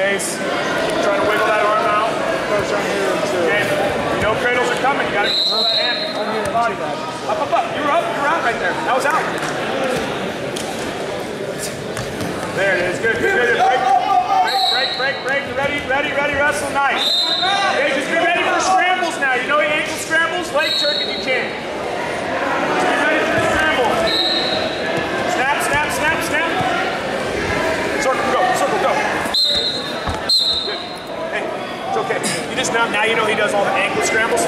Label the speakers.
Speaker 1: days. Try to wiggle that arm out. Coach, I'm here too. Okay. You know cradles are coming. You gotta control that hand, control your body. Up, up, up. You were up, you were out right there. That was out. There it is. Good, good, good. Break, break, break, break. break. Ready, ready, ready. Wrestle. Nice. Just get ready. Now, now you know he does all the ankle scramble